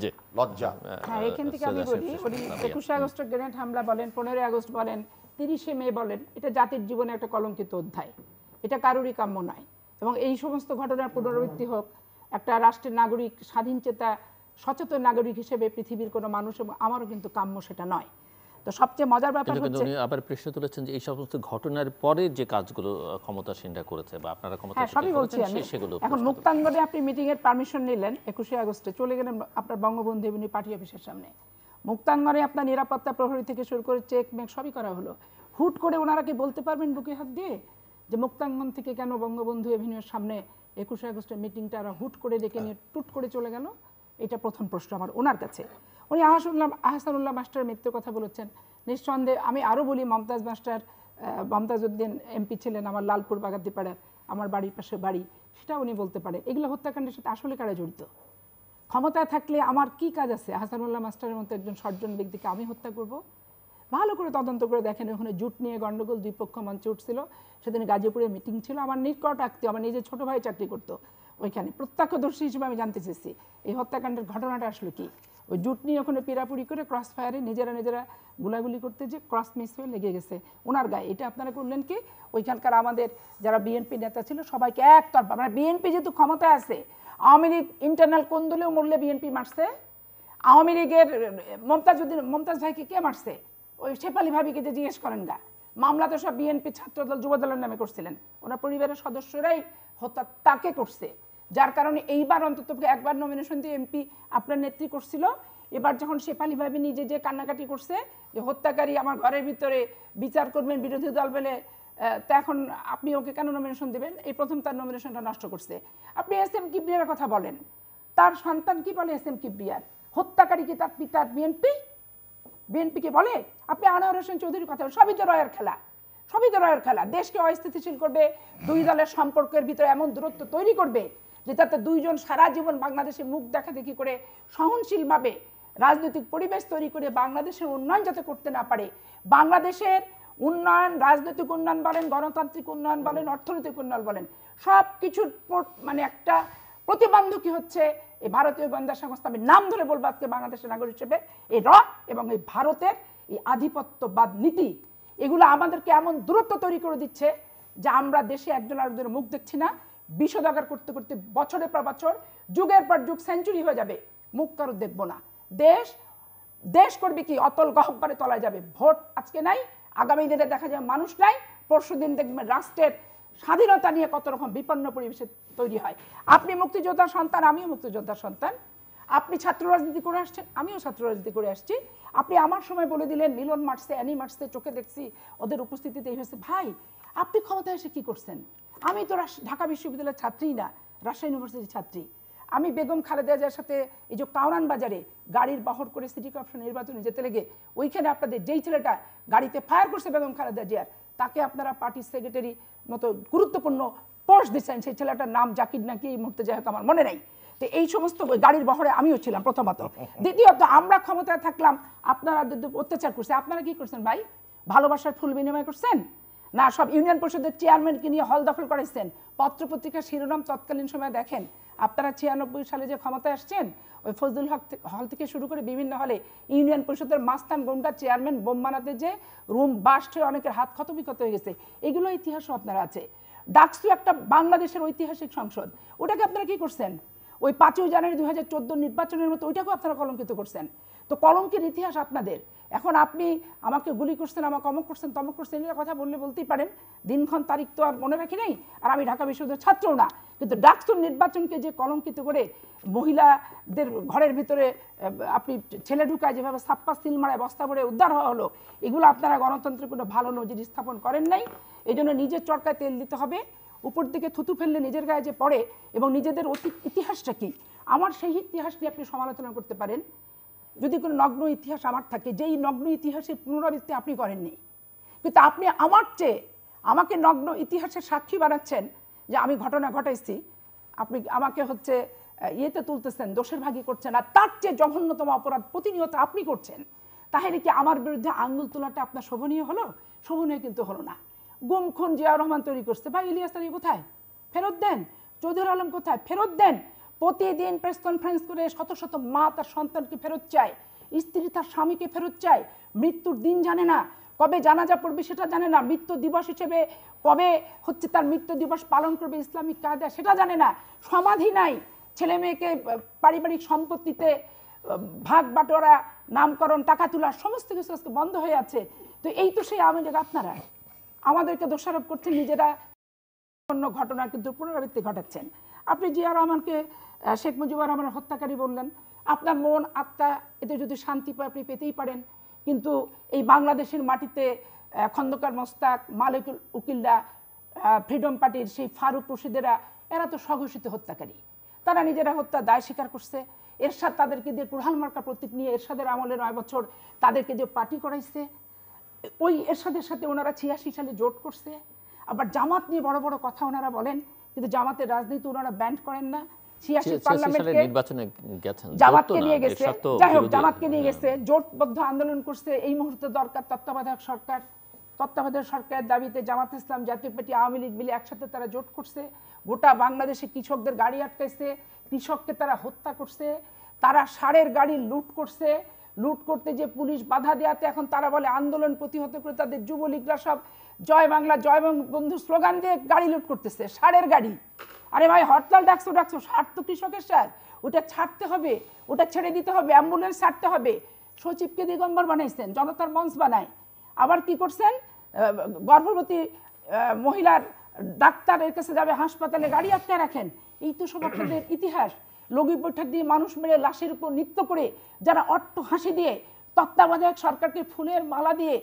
জি। লজ্জা। হ্যাঁ এখান থেকে আমি সৈয়দ বলি আশিফ উনি একুশে আগস্টের গ্রেনেড হামলা বলেন পনেরোই আগস্ট বলেন তিরিশে মে বলেন এটা জাতির জীবনে একটা কলঙ্কিত অধ্যায়। এটা কারোরই কাম্য নয়। এবং এই সমস্ত ঘটনার পুনরাবৃত্তি হোক একটা রাষ্ট্রের নাগরিক স্বাধীন চেতা সচেতন নাগরিক হিসেবে পৃথিবীর কোনো মানুষ এবং আমারও কিন্তু কাম্য সেটা নয়। তো সবচেয়ে মজার ব্যাপার হচ্ছে উনি আবার প্রশ্ন তুলেছেন যে এই সমস্ত ঘটনার পরে যে কাজগুলো ক্ষমতাসীনরা করেছে বা আপনারা ক্ষমতা হ্যাঁ সবই বলছি আমি। সেগুলো এখন মুক্তাঙ্গনে আপনি মিটিং এর পারমিশন নিলেন একুশে আগস্টে। চলে গেলেন আপনার বঙ্গবন্ধু এমনি পার্টি অফিসের সামনে। মুক্তাঙ্গনে আপনার নিরাপত্তা প্রহরী থেকে শুরু করে চেক মেক সবই করা হলো। হুট করে ওনারা কি বলতে পারবেন বুকে হাত দিয়ে? যে মুক্তাঙ্গন থেকে কেন বঙ্গবন্ধু এভিনিউর সামনে একুশে আগস্টের মিটিংটা হুট করে ডেকে নিয়ে টুট করে চলে গেল? এটা প্রথম প্রশ্ন আমার ওনার কাছে। উনি আহসানুল্লাহ আহসানুল্লাহ মাস্টারের মৃত্যুর কথা বলেছেন। নিঃসন্দেহে আমি আরও বলি, মমতাজ মাস্টার মমতাজ উদ্দিন এমপি ছিলেন আমার লালপুর বাগাতিপাড়ার আমার বাড়ির পাশে বাড়ি সেটা উনি বলতে পারে এগুলো হত্যাকাণ্ডের সাথে আসলে কারা জড়িত? ক্ষমতায় থাকলে আমার কি কাজ আছে? হাসানুল্লাহ মাস্টারের মতো একজন সজ্জন ব্যক্তিকে আমি হত্যা করব? ভালো করে তদন্ত করে দেখেন, ওখানে জুট নিয়ে গন্ডগোল দুই পক্ষ মঞ্চে উঠছিল। সেদিন গাজীপুরে মিটিং ছিল, আমার নিকট আত্মীয়, আমার নিজের ছোট ভাই চাকরি করতো ওইখানে, প্রত্যক্ষদর্শী হিসেবে আমি জানতে চেয়েছি। এই হত্যাকাণ্ডের ঘটনাটা আসলে কি? ওই জুট নিয়ে ওখানে পিড়াপুড়ি করে ক্রস ফায়ারে নিজেরা নিজেরা গুলাগুলি করতে যে ক্রস মিস হয়ে লেগে গেছে। ওনার গায়ে, এটা আপনারা করলেন কি? ওইখানকার আমাদের যারা বিএনপি নেতা ছিল, সবাইকে একতরফা মানে বিএনপি যেহেতু ক্ষমতায় আছে, আওয়ামী লীগ ইন্টারনাল কোন দলেও মরলে বিএনপি মারছে। আওয়ামী লীগের মমতাজ উদ্দিন মমতাজ ভাইকে কে মারছে? ওই শেফালি ভাবিকে যে জিজ্ঞেস করেন গা। মামলা তো সব বিএনপি ছাত্রদল, যুবদলের নামে করছিলেন। ওনার পরিবারের সদস্যরাই হত্যা তাকে করছে। যার কারণে এইবার অন্তত একবার নমিনেশন দিয়ে এমপি আপনার নেত্রী করছিল। এবার যখন শেফালি ভাবি নিজে যে কান্নাকাটি করছে, যে হত্যাকারী আমার ঘরের ভিতরে বিচার করবেন, বিরোধী দল বলে তা এখন আপনি ওকে কেন নমিনেশন দেবেন? এই প্রথম তার নমিনেশনটা নষ্ট করছে। আপনি এস এম কিবরিয়ার কথা বলেন। তার সন্তান কি বলে এস এম কিবরিয়ার হত্যাকারী কি তার পিতার বিএনপি বিএনপিকে বলে? আপনি আনোয়ার হোসেন চৌধুরীর কথা সবই তো রয়ের খেলা। সবই তো রয়ের খেলা। দেশকে অস্থিতিশীল করবে, দুই দলের সম্পর্কের ভিতরে এমন দূরত্ব তৈরি করবে যে তাতে দুইজন সারা জীবন বাংলাদেশে মুখ দেখা দেখি করে সহনশীলভাবে রাজনৈতিক পরিবেশ তৈরি করে বাংলাদেশের উন্নয়ন যাতে করতে না পারে, বাংলাদেশের উন্নয়ন, রাজনৈতিক উন্নয়ন বলেন, গণতান্ত্রিক উন্নয়ন বলেন, অর্থনৈতিক উন্নয়ন বলেন সব কিছুর মানে একটা প্রতিবন্ধকী হচ্ছে এই ভারতীয় গোয়েন্দা সংস্থা। আমি নাম ধরে বলব আজকে বাংলাদেশের নাগরিক হিসেবে, এই র এবং এই ভারতের এই আধিপত্যবাদ নীতি, এগুলো আমাদেরকে এমন দূরত্ব তৈরি করে দিচ্ছে যে আমরা দেশে একজন আরেকজনের মুখ দেখছি না। বিষোদাগার করতে করতে বছরের পর বছর, যুগের পর যুগ সেঞ্চুরি হয়ে যাবে। মুখ কারও দেখব না। দেশ দেশ করবে কি? অতল গহব্বরে তলায় যাবে। ভোট আজকে নাই, আগামী দিনে দেখা যাবে মানুষ নাই, পরশু দিন দেখবেন রাষ্ট্রের স্বাধীনতা নিয়ে কত রকম বিপন্ন পরিবেশে তৈরি হয়। আপনি মুক্তিযোদ্ধার সন্তান, আমিও মুক্তিযোদ্ধার সন্তান। আপনি ছাত্র রাজনীতি করে আসছেন, আমিও ছাত্র রাজনীতি করে আসছি। আপনি আমার সময় বলে দিলেন, মিলন মারছে অ্যানি মারছে চোখে দেখছি, ওদের উপস্থিতিতে এই হয়েছে ভাই আপনি ক্ষমতায় এসে কি করছেন? আমি তো ঢাকা বিশ্ববিদ্যালয়ের ছাত্রী না, রাজশাহী ইউনিভার্সিটির ছাত্রী। আমি বেগম খালেদা জিয়ার সাথে এই যে কাউরান বাজারে গাড়ির বহর করে সিটি কর্পোরেশন নির্বাচনে যেতে লেগে ওইখানে আপনাদের যেই ছেলেটা গাড়িতে ফায়ার করছে বেগম খালেদা জিয়ার, তাকে আপনারা পার্টির সেক্রেটারি মতো গুরুত্বপূর্ণ পোস্ট দিচ্ছেন। সেই ছেলেটার নাম জাকির নাকি এই মুহূর্তে যাই আমার মনে নেই। তো এই সমস্ত গাড়ির বহরে আমিও ছিলাম প্রথমত। দ্বিতীয়ত, আমরা ক্ষমতায় থাকলাম, আপনারা অত্যাচার করছে। আপনারা কি করছেন ভাই? ভালোবাসার ফুল বিনিময় করছেন? না, সব ইউনিয়ন পরিষদের চেয়ারম্যানকে নিয়ে হল দখল করেছেন পত্রপত্রিকার শিরোনাম তৎকালীন সময় দেখেন। আপনারা ছিয়ানব্বই সালে যে ক্ষমতায় আসছেন, ওই ফজলুল হক হল থেকে শুরু করে বিভিন্ন হলে ইউনিয়ন পরিষদের মাস্তান গন্ডা চেয়ারম্যান বোম বানাতে যে রুম বাস্ট হয়ে অনেকের হাত ক্ষত বিক্ষত হয়ে গেছে, এগুলো ইতিহাসও আপনারা আছে। ডাকসু একটা বাংলাদেশের ঐতিহাসিক সংসদ, ওটাকে আপনারা কি করছেন? ওই পাঁচই জানুয়ারি দুই হাজার চোদ্দ নির্বাচনের মতো ওইটাকেও আপনারা কলঙ্কিত করছেন। তো কলঙ্কের ইতিহাস আপনাদের। এখন আপনি আমাকে গুলি করছেন, আমাকে অমক করছেন, তমক করছেন, এগুলো কথা বললে বলতেই পারেন। দিনক্ষণ তারিখ তো আর মনে রাখি নেই, আর আমি ঢাকা বিশ্ববিদ্যালয়ের ছাত্রও না। কিন্তু ডাকসুর নির্বাচনকে যে কলঙ্কিত করে মহিলাদের ঘরের ভিতরে আপনি ছেলে ঢুকায় যেভাবে সাপ্পা সিল মারায় বস্তা ভরে উদ্ধার হওয়া হলো, এগুলো আপনারা গণতন্ত্রের কোনো ভালো নজির স্থাপন করেন নাই। এই জন্য নিজের চরকায় তেল দিতে হবে, উপর দিকে থুতু ফেললে নিজের গায়ে যে পড়ে, এবং নিজেদের অতীত ইতিহাসটা কি? আমার সেই ইতিহাস নিয়ে আপনি সমালোচনা করতে পারেন। যদি কোনো নগ্ন ইতিহাস আমার থাকে, যেই নগ্ন ইতিহাসের পুনরাবৃত্তি আপনি করেননি, কিন্তু আপনি আমার চেয়ে আমাকে নগ্ন ইতিহাসের সাক্ষী বানাচ্ছেন যে আমি ঘটনা ঘটাইছি, আপনি আমাকে হচ্ছে ইয়েতে তুলতেছেন, দোষের ভাগী করছেন, আর তার চেয়ে জঘন্যতম অপরাধ প্রতিনিয়ত আপনি করছেন, তাহলে কি আমার বিরুদ্ধে আঙ্গুল তোলাটা আপনার শোভনীয় হলো? শোভনীয় কিন্তু হলো না। গুম, খুন জিয়াউর রহমান তৈরি করছে। ভাই, ইলিয়াস আলী কোথায়? ফেরত দেন? চৌধুরী আলম কোথায়? ফেরত দেন? প্রতিদিন প্রেস কনফারেন্স করে শত শত মা তার সন্তানকে ফেরত চায়, স্ত্রী তার স্বামীকে ফেরত চায়, মৃত্যুর দিন জানে না। কবে জানাজা পড়বে সেটা জানে না। মৃত্যু দিবস হিসেবে কবে হচ্ছে তার মৃত্যু দিবস পালন করবে ইসলামিক কায়দা সেটা জানে না। সমাধি নাই। ছেলে মেয়েকে পারিবারিক সম্পত্তিতে ভাগ বাটোয়ারা, নামকরণ, টাকা তোলা, সমস্ত কিছু আজকে বন্ধ হয়ে আছে। তো এই তো সেই লীগ আপনারা। আমাদেরকে দোষারোপ করছেন, নিজেরা অন্য ঘটনা কিন্তু পুনরাবৃত্তি ঘটাচ্ছেন। আপনি জিয়া রহমানকে শেখ মুজিবুর রহমানের হত্যাকারী বললেন। আপনার মন, আত্মা, এতে যদি শান্তি পায়, আপনি পেতেই পারেন। কিন্তু এই বাংলাদেশের মাটিতে খন্দকার মোস্তাক মালিকুল উকিল্লা ফ্রিডম পার্টির সেই ফারুক রশিদেরা, এরা তো স্বঘোষিত হত্যাকারী। তারা নিজেরা হত্যা দায় স্বীকার করছে। এরশাদ তাদেরকে দিয়ে কুড়াল মার্কা প্রতীক নিয়ে এরশাদের আমলে নয় বছর তাদেরকে দিয়ে পার্টি করাইছে। ওই এরশাদের সাথে ওনারা ছিয়াশি সালে জোট করছে। আবার জামাত নিয়ে বড় বড় কথা ওনারা বলেন। কিন্তু জামাতের রাজনীতি ওনারা ব্যান্ড করেন না। ছিয়াশি ছিয়াশি সালে পার্লামেন্টকে নির্বাচনে গেছেন। জোট তো জামাতকে নিয়ে গেছে। যাই হোক জামাতকে নিয়ে। গেছে। জোটবদ্ধ আন্দোলন করছে। এই মুহূর্তে দরকার তত্ত্বাবধায়ক সরকার। তত্ত্বাবধায়ক সরকারের দাবিতে জামাত ইসলাম জাতীয় পার্টি আওয়ামী লীগ মিলে একসাথে তারা জোট করছে। গোটা বাংলাদেশে কৃষকদের গাড়ি আটকাইছে। কৃষককে তারা হত্যা করছে। তারা সারের গাড়ি লুট করছে। লুট করতে যে পুলিশ বাধা দেওয়াতে এখন তারা বলে আন্দোলন প্রতিহত করে তাদের যুবলীগরা সব জয় বাংলা, জয় বন্ধু স্লোগান দিয়ে গাড়ি লুট করতেছে, সারের গাড়ি। আরে ভাই, হরতাল ডাকছো ডাকছো, সার তো কৃষকের সার। ওটা ছাড়তে হবে, ওটা ছেড়ে দিতে হবে, অ্যাম্বুলেন্স ছাড়তে হবে। সচিবকে দিগম্বর বানাইছেন, জনতার মঞ্চ বানায়। আবার কি করছেন? গর্ভবতী মহিলার ডাক্তারের কাছে যাবে, হাসপাতালে গাড়ি আটকে রাখেন। এই তো সব আপনাদের ইতিহাস। লগি বৈঠক দিয়ে মানুষ মেরে লাশের উপর নৃত্য করে যারা অট্ট হাসি দিয়ে তত্ত্বাবধায়ক সরকারকে ফুলের মালা দিয়ে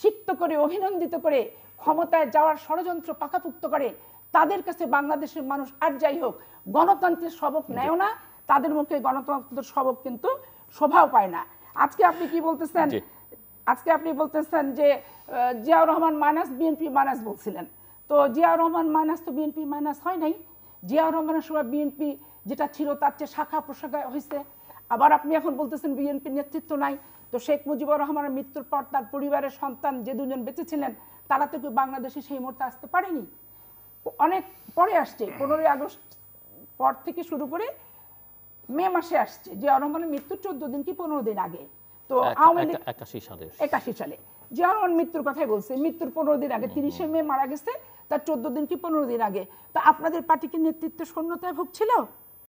সিক্ত করে অভিনন্দিত করে ক্ষমতায় যাওয়ার ষড়যন্ত্র পাকাপুক্ত করে তাদের কাছে বাংলাদেশের মানুষ আর যাই হোক গণতন্ত্রের সবক নেয় না তাদের মুখে গণতন্ত্রের সবক কিন্তু শোভাও পায় না। আজকে আপনি কি বলতেছেন? আজকে আপনি বলতেছেন যে Ziaur Rahman minus BNP minus বলছিলেন। তো জিয়াউর রহমান মাইনাস তো বিএনপি মাইনাস হয় নাই। জিয়াউর রহমানের সময় বিএনপি যেটা ছিল তার চেয়ে শাখা প্রশাখা হয়েছে আবার আপনি এখন বলতেছেন বিএনপির নেতৃত্ব নাই। তো শেখ মুজিবুর রহমানের মৃত্যুর পর তার পরিবারের সন্তান যে দুজন বেঁচে ছিলেন তারা তো কেউ বাংলাদেশে সেই মুহূর্তে আসতে পারেনি। অনেক পরে আসছে পনেরোই আগস্ট পর থেকে শুরু করে মে মাসে আসছে জিয়া রহমানের মৃত্যুর চোদ্দ দিন কি পনেরো দিন আগে। তো আওয়ামী লীগ একাশি সালে একাশি সালে। জিয়া রহমান মৃত্যুর কথাই বলছে মৃত্যুর পনেরো দিন আগে তিরিশে মে মারা গেছে তার চোদ্দ দিন কি পনেরো দিন আগে। তা আপনাদের পার্টিকে নেতৃত্ব শূন্যতায় ভুগছিল?